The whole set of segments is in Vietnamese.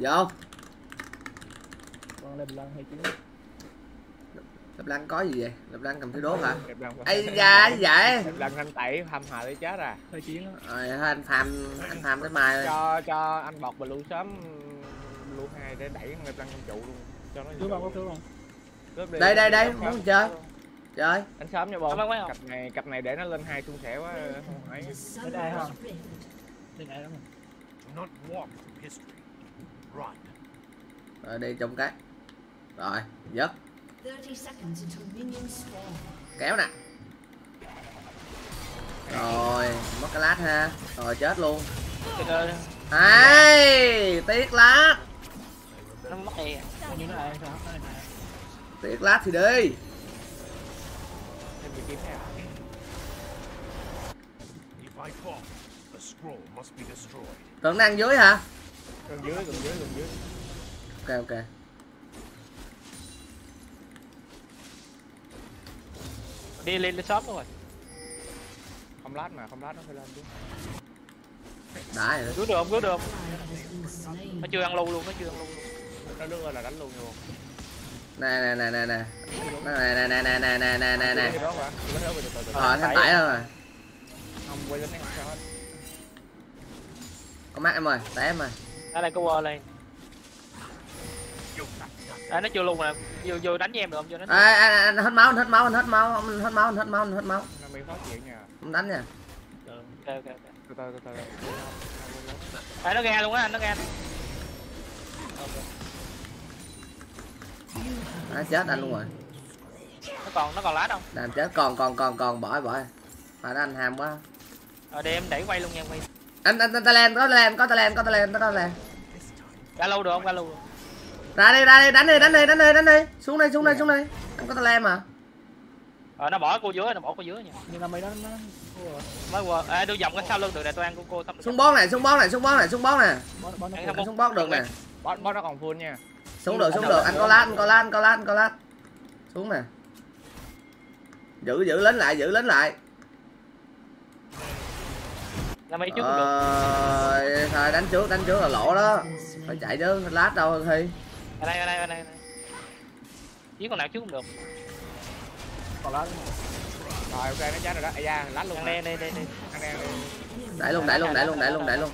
vô còn lên lần hay chứ? Lập lăng có gì vậy? Lập lăng cầm thứ đốt hả? Lăng ấy da vậy? Đẹp lăng anh tẩy hầm hà để chết à. Hơi chiến á rồi thôi anh farm anh farm tới mai thôi. cho cho anh bọt blue sớm blue hai để đẩy đẹp lăng trong trụ luôn cho nó không có cứu không? Cướp đi. đây đây đây Cướp muốn chơi? Chơi. Anh sớm nha ông. cặp này cặp này để nó lên hai suôn sẻ quá không phải. Không? Bên ai lắm not walk through history. Rồi đi trong cái. Rồi dứt. Kéo nè. Rồi mất cái lát ha. Rồi chết luôn. Ai tiếc lát. Nó mất Tiếc lát thì đi. Tưởng năng dưới hả? Gần dưới gần dưới gần dưới. Ok ok. Đi lên lên shop rồi. Không lát mà không lát nó phải lên chứ. Đã rồi. Cứu được không cứu được nó chưa ăn lưu luôn nó chưa ăn lưu luôn. Nó đưa là đánh luôn luôn nè nè nè nè nè. Nè nè nè nè nè nè nè nè Cái đó mà nó đỡ bị từ từ từ ờ thanh tải rồi không quay lên đây không sao hết. Có mắt em ơi tải em ơi đây có wall lên à, nó chưa luôn nè vô vô đánh với em được không? Vô đánh. À, anh, anh hết máu anh hết máu anh hết máu. Anh hết máu anh hết máu anh hết máu. Nó bị khó chịu nha. Không đánh nha. Ok ok ok. Từ từ từ từ. À, nó nghe luôn á anh nó nghe à, chết anh luôn rồi. Nó còn nó còn lá đâu? Làm chết còn còn còn còn bỏ bỏ. Mà đó anh ham quá. Ờ để em đẩy quay luôn nha quay anh anh anh talent có talent có talent có talent có talent ra lâu được không? Ra lâu được ra đi ra đi đánh đi đánh đi đánh đi đánh đi. Xuống đây xuống đây xuống đây anh có talent mà. Ờ nó bỏ cô dưới nó bỏ cô dưới nha. Nhưng mà mấy đó nó mới qua à tôi vòng cái sau lưng được này tôi ăn của cô xong xuống bón này xuống bón này xuống bón này xuống bón nè bó bó nó Anh cua. không xuống bón được nè. Boss boss nó còn full nha. Xuống được xuống được. Anh có lát anh có lát anh có lát anh có lát. Xuống nè. Giữ giữ lính lại giữ lính lại là mấy chút cũng được. Ờ thôi đánh trước đánh trước là lỗ đó. Phải chạy chứ lát đâu hơn thi. Ở đây ở đây ở đây chỉ còn nào trước cũng được. Còn lá rồi ok nó chết rồi đó. Ai da lát luôn đây đây đây đây đẩy luôn đẩy luôn đẩy luôn đẩy luôn đẩy luôn.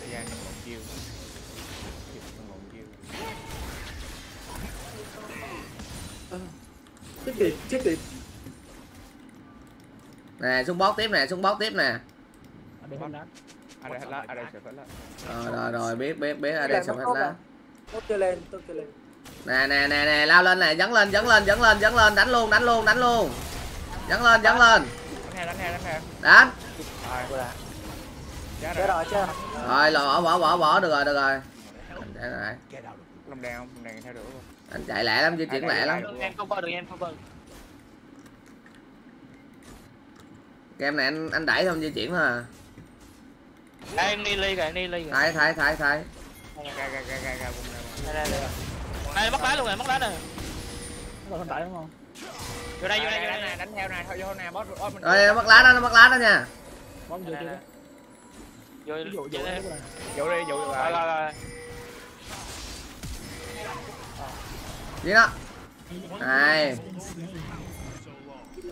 Ai da một chiêu chết tiệt chết tiệt. Nè xuống bót tiếp nè xuống bót tiếp nè. Rồi ờ, rồi rồi biết biết biết ở đây sập hết lá. Nè nè nè nè lao lên nè dấn lên dấn lên dấn lên dấn lên đánh luôn đánh luôn đánh luôn. Dấn lên dấn lên. Đánh chết rồi. chết rồi. Bỏ bỏ bỏ được rồi được rồi. Lồng đèn không? Lồng đèn theo được không? Anh chạy lẹ lắm di chuyển lẹ lắm. em không qua được em không được. Game này anh anh đẩy không di chuyển thôi à đây em đi ly rồi em đi ly rồi thái thái thái thái. Này đây đây đây đây mất lá luôn rồi mất lá rồi còn tải đúng không? Vô đây vô đây vô đánh đây. nè đánh theo nè thôi vô nè boss boss mình rồi nó mất lá đó nó mất lá đó nha. Bó vừa chưa? vô vô dụ đi rồi rồi rồi rồi gì đó. Này.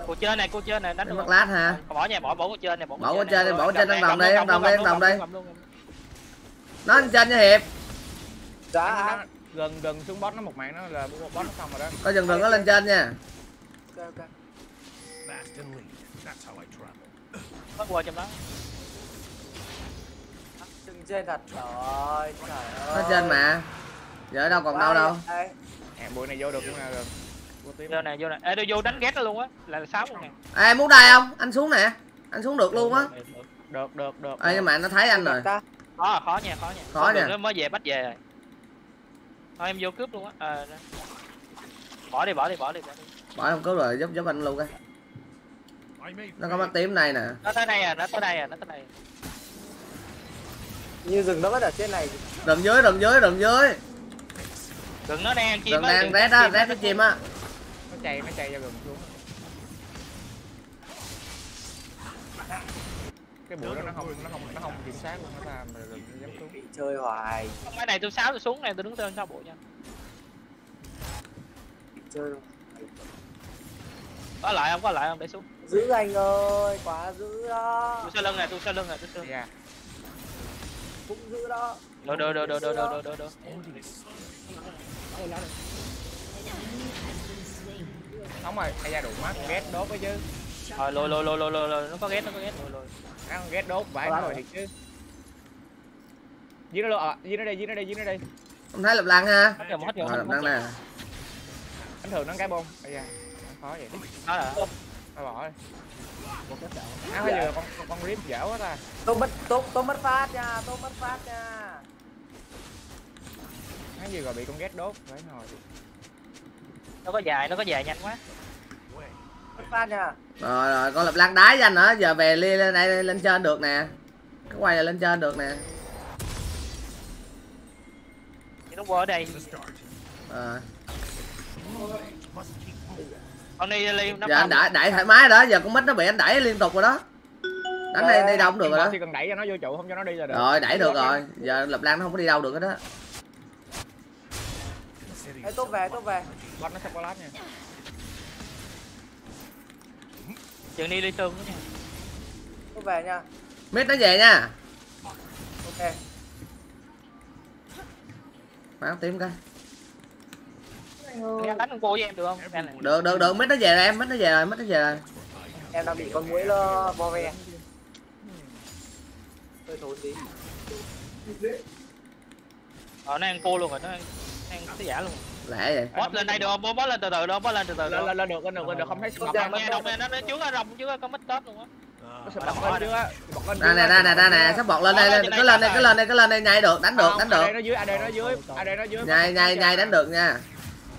Cô chơi này cô chơi này đánh nó được mất lát hả? Bỏ nha bỏ bỏ cô chơi này bỏ Bỏ cô chơi này. đi, bỏ chơi, đây, đồng đi, luôn, đồng đi, luôn, đồng đi. nó anh trên nha hiệp. Nó- gần gần xuống boss nó một mạng nó là boss nó xong rồi đó. Có dừng đừng có lên trên nha. Fast and lead. That's how I travel. mất qua trong đó. Đừng trên thật trời ơi trời ơi nó trên mà. Giờ đâu còn đâu đâu à, bụi này vô được cũng nào được. Vô này vô này ê tôi vô đánh ghét nó luôn á. Là sáu luôn nè. Ê muốn đây không? Anh xuống nè. Anh xuống được luôn á. Được được được. Ê nhưng mà nó thấy anh rồi. khó khó nha khó nha. Khó nha. nó mới về bắt về rồi. Thôi em vô cướp luôn á. Ờ đó. bỏ đi bỏ đi bỏ đi bỏ đi. Bỏ không cứu rồi giúp giúp anh luôn cái. Nó có mắt tím này nè. Nó tới đây à nó tới đây à nó tới đây như rừng nó vẫn ở trên này. Đừng dưới đừng dưới đừng dưới đừng nó đang chim á, đang rét á chim rét cái chim á. Nó chạy nó chạy ra gần xuống. Cái bụi đó nó không nó không nó không kiểm soát luôn nó ta mà dám xuống. Chơi hoài. Cái này tôi sáo tôi xuống này tôi đứng tên sao bộ nha. Chơi có lại không có lại không để xuống. Giữ anh ơi quá giữ đó. Tôi sau lưng này tôi sau lưng này tôi sau lưng. Ra cũng giữ đó. Được được được được được được được được không rồi ai ra đủ mắt ghét đốt ấy chứ. Rồi lôi lôi lôi lôi lôi lôi. Nó có ghét nó có ghét. Lôi lôi. Ăn ghét đốt vãi rồi thiệt chứ. Dưới nó luôn à dưới nó đây dưới nó đây dưới nó đây. Không thấy lập lan ha. Hết rồi hết rồi. Lập lan nè. Anh thường nó cái bông. Bây giờ khó vậy đó là thôi bỏ đi. Ăn bây giờ con con, con rip dở quá ta. Tôi mất tôi tôi mất phát nha tôi mất phát nha cái gì rồi bị con ghét đốt vãi hồi nó có dài nó có dài nhanh quá. Nha rồi rồi con lập lan đái danh nữa giờ về lên lên đây lên trên được nè. Cái quay là lên trên được nè. Nó qua ở đây. Ờ. Con đi nó giờ anh đẩy đẩy thoải mái đó giờ con mít nó bị anh đẩy liên tục rồi đó. Đánh đây đi đâu cũng được rồi đó. chỉ cần đẩy cho nó vô trụ không cho nó đi là được. Rồi đẩy được rồi. Giờ lập lan nó không có đi đâu được hết đó Ê, tôi về tôi về. Bot nó lát nha. Chừng đi đi sương nữa nha. Tôi về nha. Mít nó về nha. Ok. Máu tím cái em đánh con cô với em được không? Được được được. Mít nó về rồi em mít nó về rồi mít nó về rồi. Em đang bị con muỗi lo vo ve. Hơi thối tí. Ờ nó ăn cô luôn rồi nó ăn nó ăn cái giả luôn lẹ vậy boss lên đây được không? Boss lên từ từ đâu boss lên từ từ lên đâu lên lên được lên được lên được. Không thấy mất nghe đồng này nó nó trước á rồng trước á có mất tết luôn á. Lên ra nè ra nè ra nè. Sắp bọt lên đây lên cứ lên đây cứ lên đây cứ lên đây. Nhảy được đánh được đánh đây được nó dưới ở đây nó dưới ở đây nó dưới. Nhảy nhảy nhảy đánh được nha.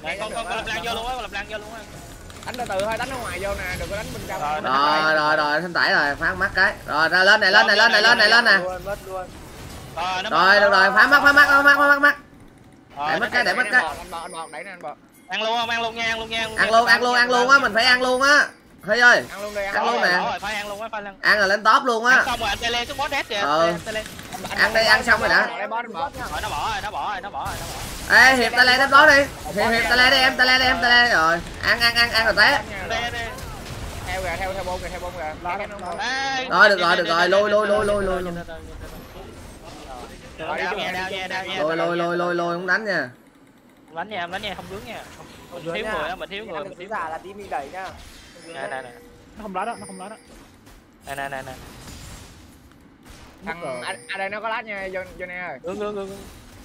Con con con lập lan vô luôn á lập lan vô luôn á. Đánh từ từ thôi đánh ở ngoài vô nè đừng có đánh bên trong. Rồi, rồi rồi rồi thanh tẩy rồi phá mắt cái. Rồi ra lên này lên này lên này lên này lên nè rồi nó rồi được rồi phá mắt phá mắt phá mắt phá mắt Để nó mất cái, để mất cái. bọt anh bọt đẩy nè anh bọt ăn luôn không? Ăn luôn nha ăn luôn nha ăn luôn ăn luôn ăn luôn á mình phải ăn luôn á. Hơi ơi ăn luôn đi Ăn luôn rồi, nè. rồi, phải ăn luôn á phải ăn. Ăn là lên top luôn ăn á xong rồi anh tele xuống boss dead kìa Ờ. tele Ăn đi, ăn xong rồi đã. Rồi nó bỏ rồi nó bỏ rồi nó bỏ rồi ê hiệp ta lên đó đi. Hiệp hiệp ta lên đi em ta lên đi em ta lên rồi ăn ăn ăn ăn rồi té. Theo kìa theo theo bông kìa theo bông kìa. Rồi, được rồi, được rồi, lôi, lôi, lôi, lôi, lôi, lôi. đi, đi, đi. Rồi, đi, đi, đi, đi, đi, đi. lôi lôi lôi lôi không đánh nha. Đánh nha em đánh nha không dướng nha. Dưới thiếu nha. người á mình thiếu người mình thiếu giả là tí mình đẩy nha. Nè nè nè nó không lá đó nó không lá đó nè nè nè nè. Thằng ở ở đây nó có lát nha vô vô nè ơi gương gương gương.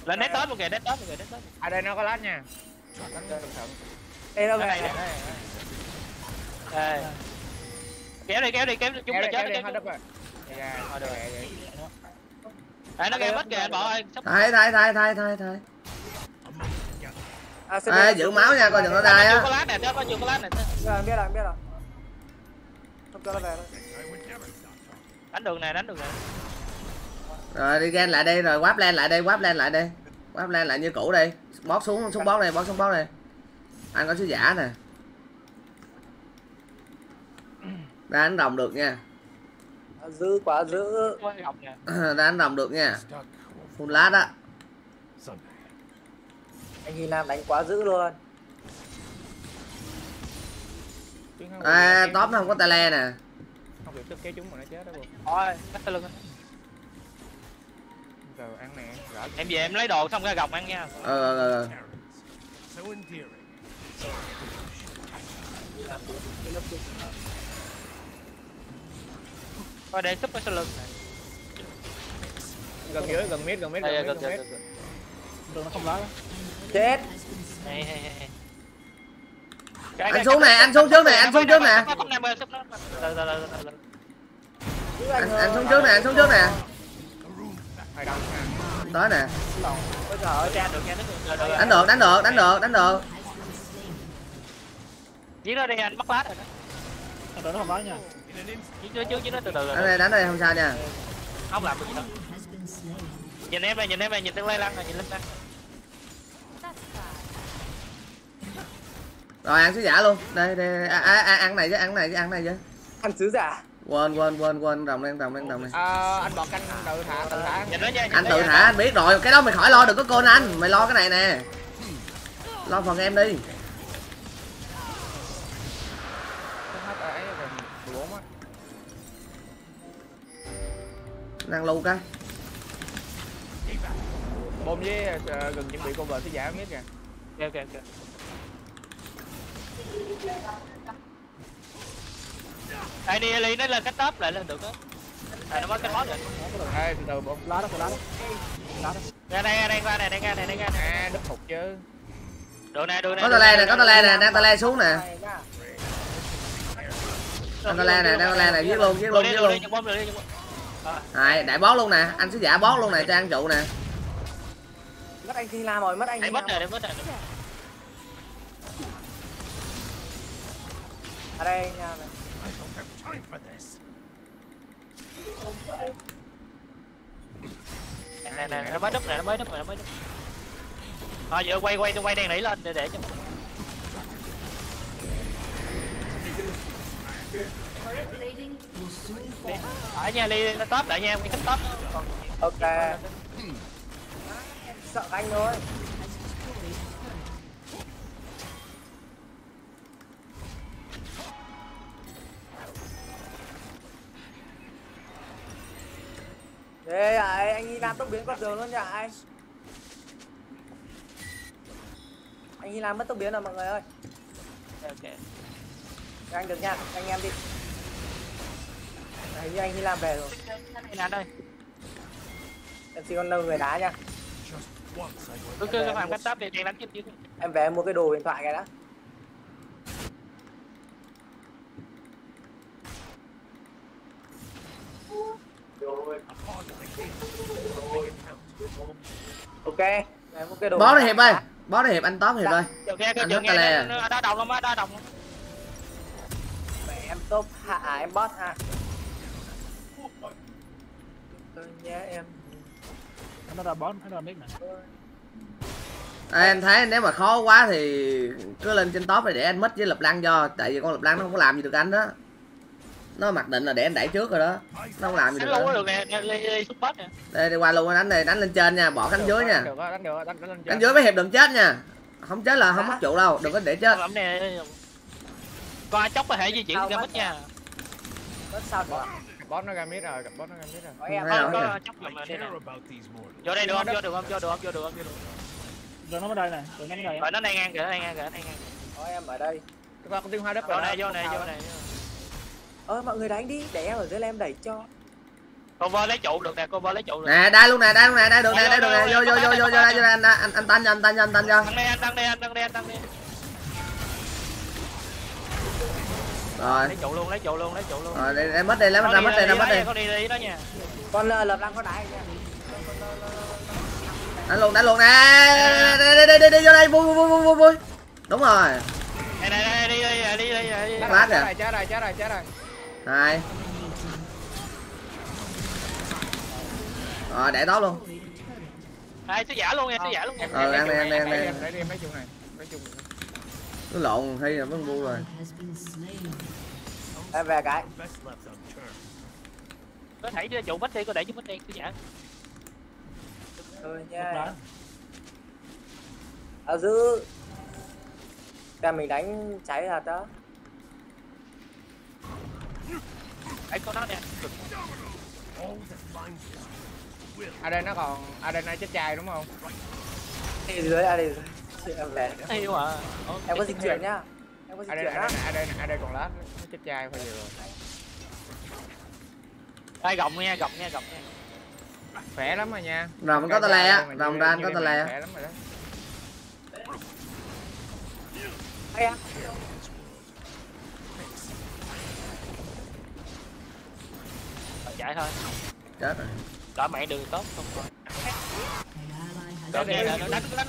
lên đét tết một kìa đét tết một kìa đét tết ở đây nó có lát nha đánh cẩn thận đây đâu này đây kéo đi kéo đi kéo đi chúng đi chết kéo đi kéo đi rồi. Dạ, Thôi được. kệ đây nó game mất kìa anh bỏ ơi thay thay thay thay thay thay à, ê giữ máu nha coi đừng có đai chưa á. có lát này chưa có chưa có lát này Rồi, biết rồi biết rồi. Không cho nó về đâu I would never stop talking. đánh đường này đánh đường này rồi đi gen lại đây rồi quáp lên lại đây quáp lên lại đây quáp lên lại như cũ đi. Bót xuống xuống bót này bót xuống bót này anh có sứ giả nè. Ra đánh rồng được nha Giữ quá giữ đánh rồng được nha. Full lát á. Someday. anh Hy Nam đánh quá giữ luôn. À, top nó không có tele nè. Không được sức kéo chúng mà nó chết đó thôi cắt cái lưng giờ ăn nè. Em về em lấy đồ xong ra gọc ăn nha. Ờ ờ ờ, ờ. Parents. Thôi để súp ở sau lưng này. Gần dưới, gần mid, gần mid, gần mid, gần. Đường nó không lá. Chết. Anh xuống nè anh xuống trước nè anh xuống trước nè Anh anh xuống trước nè anh xuống trước nè Tới nè. Đánh được, đánh được, đánh được, đánh được. Giết ra đi anh mất lá rồi đó. anh Nó không lá nha. Giết nó, từ từ. đánh đây đánh đây không sao nha. Không làm được gì đâu. Nhìn em đây, nhìn em đây, nhìn tương lai lăng này, nhìn lên đây. rồi ăn sứ giả luôn. Đây đây à, à, à, ăn này chứ ăn này chứ ăn này chứ. Ăn sứ giả. Quên quên quên quên. Rồng lên rồng lên rồng lên. À, anh bọt canh tự thả tự thả. Nhìn nó nha nhìn anh tự thả anh biết rồi. Cái đó mày khỏi lo đừng có côn anh. Mày lo cái này nè. Lo phần em đi năng lưu cái bom với ờ, gần chuẩn bị con vợ sẽ giả miết kìa. Ok ok ok. Đây đi Ellie nó lên cái top lại lên được đó à nó có cái món rồi. Ê, từ từ bom lá đó lá đó. Lá đó. Ra đây ra đây ra này đây ra này đây ra này à đứt hụt chứ. Được nè được nè có nè được có le nè đang tà le xuống nè. Này đang tà le nè đang tà le nè giết luôn giết luôn đi giết được đi luôn này đại boss luôn nè. Anh sẽ giả boss luôn nè cho ăn trụ nè. Mất anh Thi Lam rồi mất anh mất rồi. mất rồi ở đây nha. Nè nó mới đúp nè nó mới đúp nè nó mới đúp thôi giờ quay quay tôi quay đèn nỉ lên để để cho Turret. Ở nha ly nó top lại nha cái top. Còn ok. Sợ anh thôi. Ê, ai, anh Hy Lam tốc biến con đường luôn nha anh Anh Hy Lam mất tốc biến rồi mọi người ơi. Ok. Anh được nha, anh em đi Hình như anh Hy Lam về rồi. Anh ơi Em xin con nâng người đá nha. Cứ làm cái top đi đèn đánh tiếp chứ Em về em mua cái đồ điện thoại cái đã. Ok, em mua cái đồ boss điện đi hiệp thoại ơi. Boss đi hiệp anh top hiệp ơi. Được nghe cái Anh hết tà nó đá đồng lắm á đá đồng lắm. Mẹ em top hạ à, em boss ha Nhé em. Nó ra bón nó ra miết nè. Ê, anh thấy nếu mà khó quá thì cứ lên trên top này để anh mất với lập lăng cho tại vì con lập lăng nó không có làm gì được anh đó. Nó mặc định là để anh đẩy trước rồi đó. Nó không làm gì được nè nè đây đi qua luôn đánh này đánh lên trên nha bỏ cánh dưới nha. Đánh được á, đánh được á, đánh đánh lên cánh dưới mới hiệp đừng chết nha. Không chết là không mất trụ đâu đừng có để chết. Ai chốc có thể di chuyển ra mất nha. Boss sao được boss nó ra miết rồi boss nó ra miết rồi Có em có có chốc I lắm đây vô đây được không vô được không vô được không vô được không vô được không rồi nó mới đây nè rồi nó mới đây rồi nó đang ngang kìa nó đang ngang kìa nó đang ngang kìa Có em ở đây qua con tiên hoa đất vô rồi này đó. vô này vô này Ơ mọi người đánh đi, để em ở dưới lên em đẩy cho con vơ lấy trụ được nè con vơ lấy trụ được nè đai luôn nè đai luôn nè đai được nè đai được nè vô vô vô vô vô đây vô đây anh anh tanh cho anh tanh cho anh tanh cho tăng đây anh tăng đây anh tăng đây anh tăng đây rồi. Lấy trụ luôn lấy trụ luôn lấy trụ luôn. Rồi để, để mất đi lấy mất đi ra mất đi con đi đi đó nha. Con uh, lập lăng có nha. Đánh luôn đánh luôn nè. Đi đi đi đi, đi vô đây vui vui vui vui vui. Đúng rồi. Đây này đây đi đi đi đi đi. Chết Lát rồi, chết rồi chết rồi chết rồi hai rồi để đó luôn. Đây sứ giả luôn nha sứ giả luôn nha. Ờ, ăn đi, ăn đi, ăn đi. để đi mấy chung này mấy chung nó lộn hay là vẫn vui rồi. Em về cái. Có thể cho trụ mất đi có để chứ mất đi sứ giả Thôi nha. Ở giữ. Xem mình đánh cháy là đó. Ấy có nó nè. Ở đây nó còn ở đây nó chết chai đúng không? Đi dưới, à đi dưới Em về. Yêu à. Em có dịch chuyển nhá. Em có dịch chuyển á. đây ở đây ở đây còn lát nó chết chai phải rồi. Đây gọng nha gọng nha gọng nha. Khỏe lắm rồi nha. Rồng có tà á, rồng ra có tà le á. khỏe lắm rồi đó. Hay á. Chạy thôi. Chết rồi. Đợi mẹ đường tốt không? rồi được đi, nha đánh đánh được đánh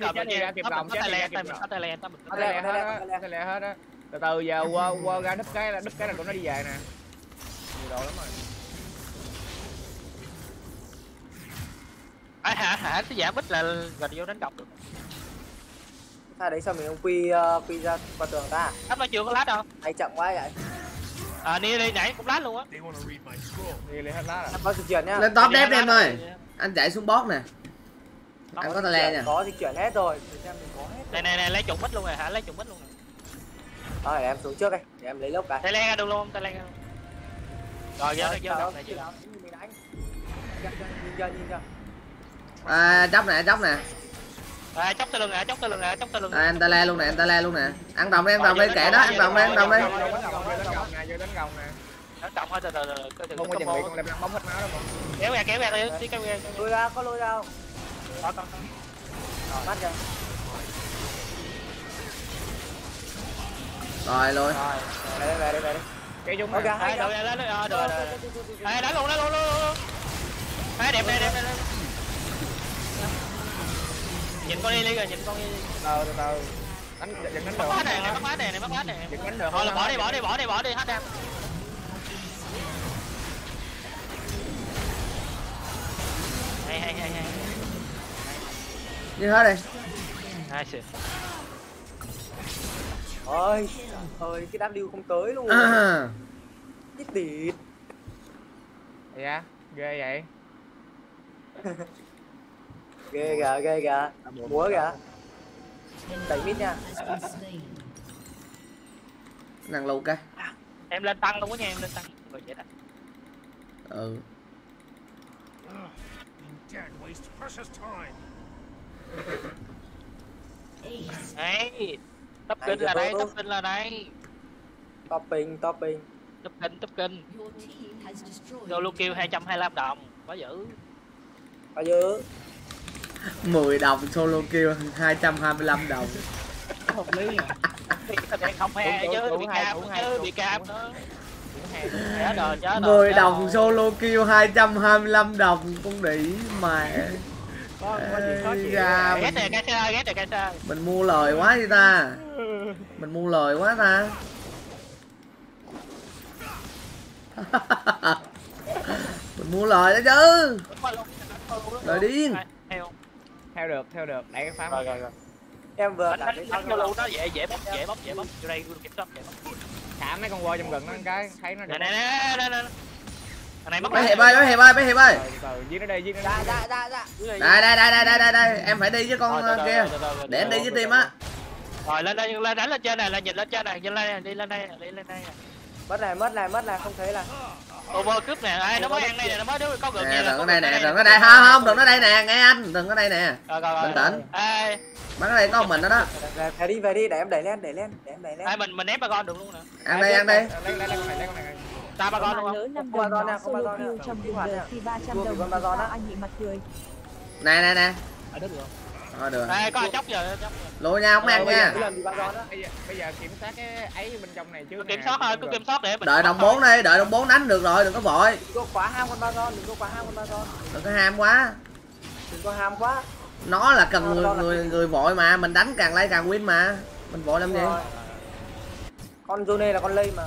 gọng được đi, kịp có tay đi, kịp tay có tay le tay mình có lẹ hết á có lẹ hết á từ từ giờ qua qua ra đứt cái là đứt cái là tụi nó đi về nè. Nhiều đồ lắm rồi. À, hả hả sứ giả bích là gần vô đánh gọng được. Sao đấy sao mình không quy uh, quy ra qua tường ta? Thấp nó chưa có lát đâu. Hay chậm quá vậy? À ni đi nãy cũng lát luôn á. Đi lên hết lá rồi. Dịch chuyển nhá. lên top Đi đép lát em ơi. Anh chạy xuống bot nè anh có tà le nha Có dịch chuyển hết rồi. Để xem mình có hết. này này này lấy trụng mít luôn rồi hả lấy trụng mít luôn rồi Rồi để em xuống trước đây. Để em lấy lốc cái. tay len ra được luôn tay len ra luôn. rồi vô Đó, vô này chưa. Nhìn chưa, Nhìn chưa, nhìn chưa. à, chóc nè chóc nè à chốc tay lưng nè chốc tay lưng nè chốc tay lưng à, anh ta le luôn nè anh ta le luôn nè ăn đồng đi ăn đồng đi kệ đó ăn đồng đi ăn đồng đi đánh gồng vô đánh gồng nè vô đánh gồng nè nó hết từ từ từ từ không có chuẩn bị con đẹp bóng hết máu đâu mà kéo ra kéo ra đi đi kéo ra Lôi ra, có lôi ra không? Có có Bắt kìa. rồi luôn rồi Về đây, về đây, về đây. cái chung Ok, nè hay rồi kìa. rồi rồi rồi rồi Ê, đánh luôn đánh luôn luôn. Ê, đẹp đẹp đẹp đẹp nhìn con đi đi rồi nhìn con đi từ từ từ. Đánh giật đánh bắt được bát này này bắt này này bắt này. Giật đánh được thôi là bỏ đi bỏ đi bỏ đi bỏ đi hết em như hết đi xịt Ôi, ơi cái W không tới luôn. à, Cái tịt. dạ ghê vậy Ghê kìa, ghê kìa. Múa kìa. Đẩy mít nha. Năng lưu cái em lên tăng luôn á nha em lên tăng rồi vậy đó ừ daren't waste precious time. Đấy Tấp kinh là đây, tấp kinh là đây. Topping, topping. Tấp kinh, tấp kinh Vô luôn kêu 225 đồng Quá dữ. Quá dữ. 10 đồng solo kêu 225 đồng. Hợp lý à. Không he chứ bị cam chứ bị cam nữa. Chết rồi, chết rồi, 10 đồng solo kêu 225 đồng con đỉ mà ra ghét mình, này cái xe ghét này cái mình mua lời quá vậy ta. Mình mua lời quá ta. Mình mua lời đó chứ. Lời điên. theo. Theo được theo được. Đẩy cái pháo rồi rồi rồi. Em vừa đánh đánh đánh luôn nó dễ dễ bóc dễ bóc dễ bóc. Vô đây kiểm soát dễ bóc. Thả mấy con voi trong gần nó cái thấy nó này này này này thằng này mất bé hiệp ơi bé hiệp ơi bé hiệp ơi. Từ từ giết nó đây giết nó Dạ, đây dạ, dạ, dạ. đây đây đây đây đây đây đây. Em phải đi với con kia. để em đi với team á. Rồi lên đây lên đánh lên trên này lên nhìn lên trên này nhìn lên này đi lên đây đi lên đây. Mất này, mất này, mất này, không thấy là. over cướp nè ai nó mới ăn đây nè nó mới đứa có gần nè đừng có đây nè đừng có đây không không đừng có đây nè nghe anh đừng có đây nè. Rồi rồi bình tĩnh. Bắn ở đây có một mình đó đó. Về, đi, về đi, để em đẩy lên, đẩy lên, để em đẩy lên. ai mình mình ép ba con được luôn nè. Ăn đây ăn đây lấy lấy lấy con này con này ta ba con không lỡ năm Không đồng nó không solo kill trong hoạt đời thì 300 Vua bị đồng con sao anh bị mặt cười. Nè nè nè ở đất rồi thôi được. Ai có ai chóc giờ chóc lùi nha không ăn nha. gió đó. bây giờ bây giờ kiểm soát cái ấy bên trong này trước kiểm soát thôi cứ kiểm soát để mình đợi đồng bốn đi đợi đồng bốn đánh được rồi đừng có vội. Đừng có quá ham con ba gió, đừng có quá ham con ba gió. đừng có ham quá. Đừng có ham quá. nó là cần người người người vội mà mình đánh càng lay càng win mà. Mình vội làm gì. Con Johnny là con lây mà.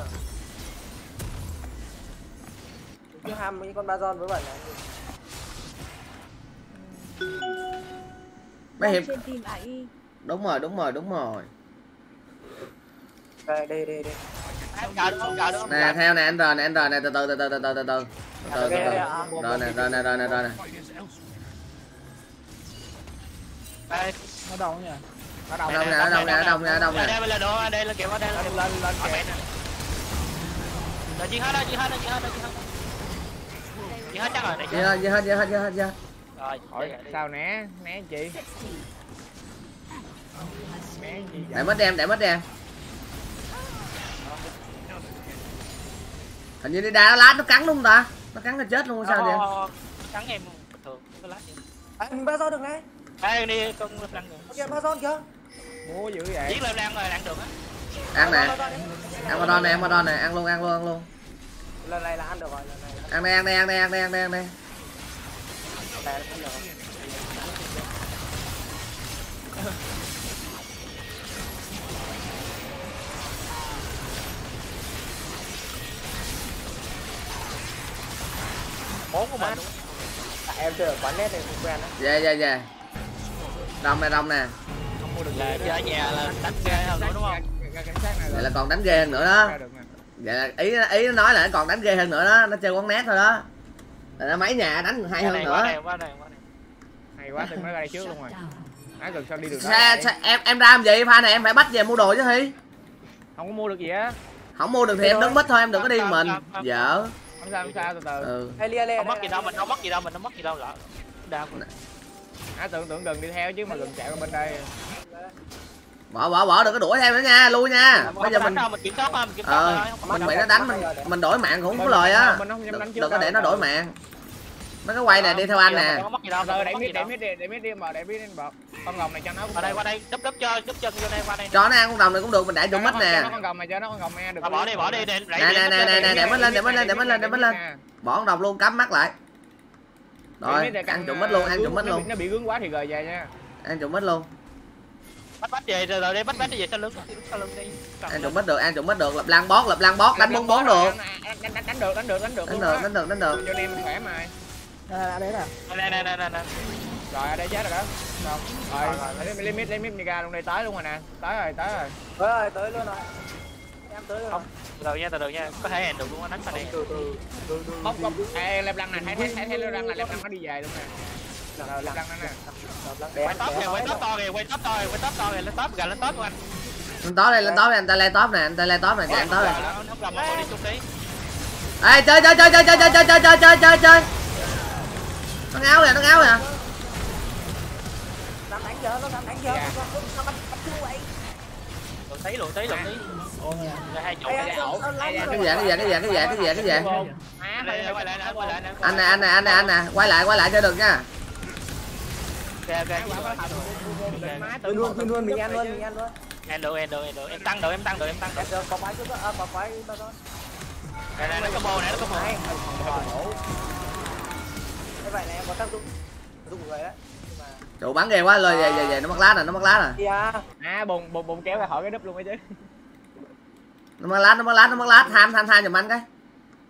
Cứ ham với con ba gió với bạn này. mấy hiệp trên team AI đúng rồi đúng rồi đúng rồi. Đây, đây, đây, đây. nè theo nè anh rồi nè anh rồi nè từ từ từ từ từ từ từ từ. Từ từ từ rồi nè rồi nè rồi nè rồi nè. Đây nó đâu nha nó Đông nè, ở đông nè, ở đông nè, ở đông nè. đây là đồ đây là kiểu đây là lên lên lên rồi chiến hết đó chiến hết đó chiến hết chiến hết chắc rồi này gì hết gì hết gì hết gì hết hết. Rồi hỏi sao né né chị. Né gì để mất em để mất em. Hình như đi đá nó lát nó cắn đúng không ta. Nó cắn nó chết luôn sao vậy? Ờ, cắn em bình thường cái lá gì. À, mình ba được này. Ê, đi con lăn rồi Kìa, ba kìa. mua dữ vậy. Giết lên lăn rồi lăn được á. Ăn nè. Ăn vào đòn nè ăn vào đòn nè. Ăn luôn ăn luôn ăn luôn Lần này là ăn được rồi, lần này ăn đây ăn đây ăn đây ăn đây ăn đây ăn bốn của mình. Tại em chơi ở quán net này không quen á. về về về đông nè đông nè. Không mua được là ở nhà là đánh ghê hơn nữa đúng không? Ra cảnh sát này vậy là còn đánh ghê hơn nữa đó nè dạ là ý ý nó nói là nó còn đánh ghê hơn nữa đó nó chơi quán nét thôi đó. Là nó mấy nhà đánh hay hơn qua nữa. đây, qua đây, qua đây. hay quá tôi mới ra đây trước luôn rồi. Á gần sao đi đường đó Sa, vậy? sa, em em ra làm gì? Pha này em phải bắt về mua đồ chứ thi không có mua được gì á. Không mua được thì em đứng bít thôi em đừng có đi mình. dở không sao không sao từ từ. Ừ. Elia lên Không mất gì đâu, mình không mất gì đâu, mình không mất gì đâu lỡ. Đau á tưởng tưởng gần đi theo chứ mà gần chạy qua bên đây bỏ bỏ bỏ đừng có đuổi theo nữa nha lui nha. Bây giờ mình ờ thôi, không có mình bị nó đánh mình mình đổi mạng cũng không có lời á. mình không dám đánh đừng, có để nó đổi mạng. Nó có quay nè đi theo anh nè. để mít để mít đi để mít đi mà để mít đi bọt con gồng này cho nó Qua đây, qua đây, đúp đúp cho, đúp chân vô đây, qua đây. cho nó ăn con đồng này cũng được mình để trùng nó mít nè. nó con gồng này cho nó con gồng nè được bỏ đi, bỏ đi, đẩy Nè, đi, nè, nè, nè, nè, để mít lên, để mít lên, để mít lên, để mít lên. bỏ con đồng luôn cắm mắt lại. Rồi ăn trùng mít luôn ăn trùng mít luôn. nó bị gướng quá thì gời về nha. Ăn trùng mít luôn Bắt bắt về, rồi rồi đi, bắt bắt đi về sau lưng, sau lưng đi. ăn trùng mít được ăn trùng mít được. Lập lan bót lập lan bót đánh bốn bốn được. đánh đánh đánh được đánh được đánh được đánh luôn được đánh được đánh được. Cho anh em mình khỏe mà. À, là Nè, nè, nè, nè, nè. rồi ở đây chết rồi đó. Rồi. Lấy limit lấy limit ra luôn đây tới luôn rồi nè. Tới rồi tới rồi. Tới rồi tới luôn rồi. Em tới rồi Không. Từ từ nha, từ từ nha, có thể hẹn được luôn, đánh vào đây. từ từ từ từ bóc bóc. lem lăng này thấy thấy thấy thấy lem lăng này lem lăng nó đi về luôn nè lăng nè Quay top kìa, quay top to kìa, quay top to kìa, quay top to kìa, lên top, gần lên top của anh. lên top đây lên top đây anh ta lên top nè anh ta lên top nè chạy anh top này ê chơi chơi chơi chơi chơi chơi chơi chơi chơi chơi chơi chơi nó ngáo kìa nó ngáo kìa giờ nó giờ Dạ. nó vậy Lộn tí, lộn tí, lộn tí. Hai chỗ ổ cái gì cái gì cái gì cái gì cái gì cái gì à anh nè anh nè anh nè anh nè quay lại quay lại chơi được nha Ok, ok. mình luôn mình luôn mình ăn luôn mình ăn luôn. Em được, em được, em được. Em tăng được, em tăng được, em tăng giờ có quái chút nữa à, có quái bao thôi Đây, đây, nó combo này, nó combo. này như vậy là em có tác dụng tác dụng người đấy. Nhưng mà trụ bắn ghê quá lời về về về nó mất lá rồi nó mất lá rồi thì à bùng bùng bùng kéo ra khỏi cái đúp luôn ấy chứ. Nó mất lá nó mất lá nó mất lá. Tham tham tham giùm anh cái.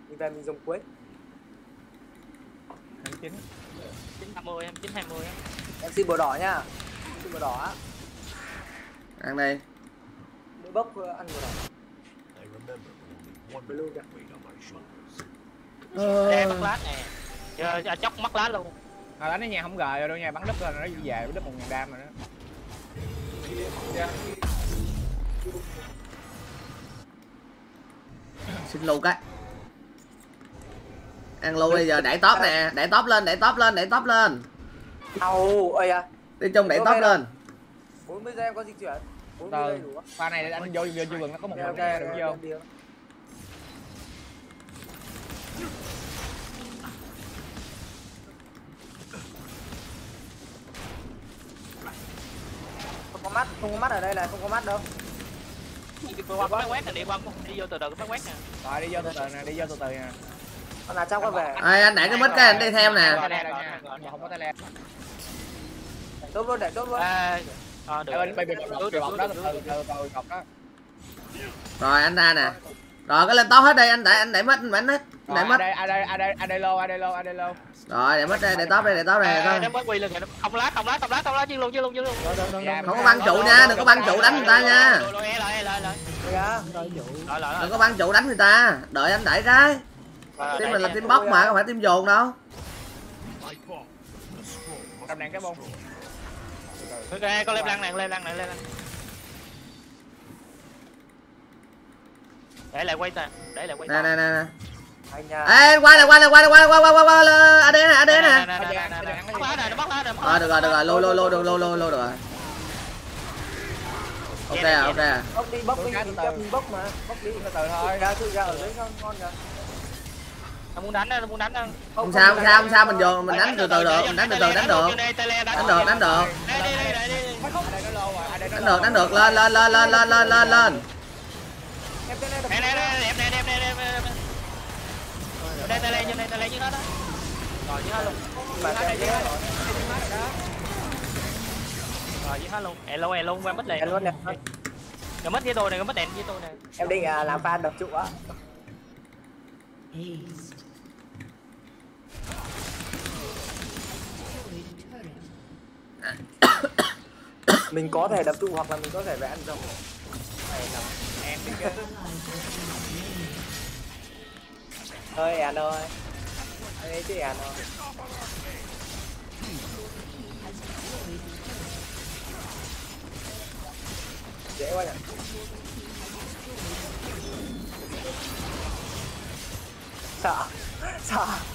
Mình về mình dùng cuối chín 920 em, 920 em em xin bờ đỏ nha. Xin bờ đỏ á, ăn đây. Mới bốc ờ, ăn bờ đỏ. Blue kìa Đe mắc lát nè. Chờ lá luôn. Hồi đánh nó nhà không gời rồi đâu nha, bắn đứt lên nó dữ về, đứt 1 đam rồi đó. Xin lù cái Ăn lù bây giờ, đẩy top nè, đẩy top lên, đẩy top lên, đẩy top lên. Au, ơi à, đi chung đẩy rồi. lên 40 giây em có di chuyển 40 Từ. giây đủ pha này anh vô vô vô vườn nó có một Ok, được rồi. Không có mắt, không có mắt ở đây này, không có mắt đâu. Đi qua cái quét này, đi qua đi vô từ từ cái quét nè. rồi đi vô từ từ nè đi vô từ từ nè Con nào trong có về. Ê, anh đẩy cái mít cái anh đi theo nè không có tay le đốt luôn để đốt luôn à, à được bên bên bọc đó. rồi anh ta nè. Rồi cái lên to hết đây anh đẩy anh đẩy mất anh hết đẩy mất. ai đây đây đây lô đây lô đây lô. Rồi để mất đây để top đây để top đây à, nó mới quy lực không lá không lá không lá không lá chiên luôn chiên luôn chiên luôn. Không có băng trụ nha đừng có băng trụ đánh người ta nha. Đừng có băng trụ đánh người ta đợi anh đẩy cái. Tim mình là tim bóc mà không phải tim dồn đâu. Cầm đèn cái bông. Thực ra có lem lăng này, lem lăng này, lem lăng. Để lại quay ta, để lại quay ta. Nè nè nè nè. Ê, quay lại quay lại quay lại quay lại quay quay quay lại AD nè, AD nè. Ờ được rồi, được rồi, lôi lôi lôi lôi lôi lôi được rồi. Dạ, ok à, dạ, dạ. ok à. Bốc đi, bốc đi, bốc đi, bốc mà. Bốc đi từ từ thôi. Ra cứ ra ở dưới ngon ngon rồi. Nó muốn đánh đó, nó muốn đánh đó. không sao không sao không sao mình vô mình đánh từ từ được mình đánh từ từ đánh được Đánh đánh được đánh được nó nó đánh được đánh được lên lên lên lên lên lên lên lên đây đẹp, đẹp, đẹp. Đây, tay lên, lên như hết đó. Rồi, như hết luôn. Rồi, như hết luôn. Hello, hello, quen mất. Em luôn nè. Cái mất với tôi này, cái mất đèn với tôi này. Em định à, làm fan đập trụ á. Mình có thể đập trụ hoặc là mình có thể vẽ ăn rồng. em biết thôi anh ơi. Anh ấy chứ anh ơi dễ quá nhỉ. Sợ. Sợ.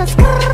Let's go.